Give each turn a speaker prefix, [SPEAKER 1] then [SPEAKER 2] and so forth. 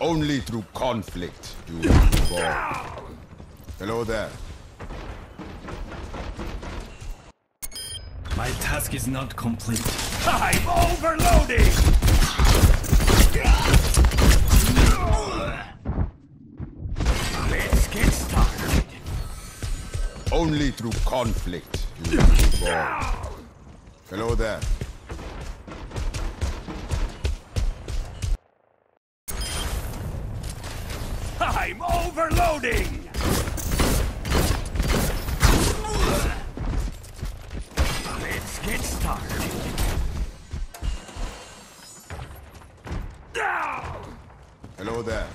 [SPEAKER 1] Only through conflict do we evolve. Hello there.
[SPEAKER 2] My task is not complete.
[SPEAKER 3] I'm overloading!
[SPEAKER 1] Only through conflict evolve. Hello there.
[SPEAKER 3] I'm overloading! Let's get started.
[SPEAKER 1] Hello there.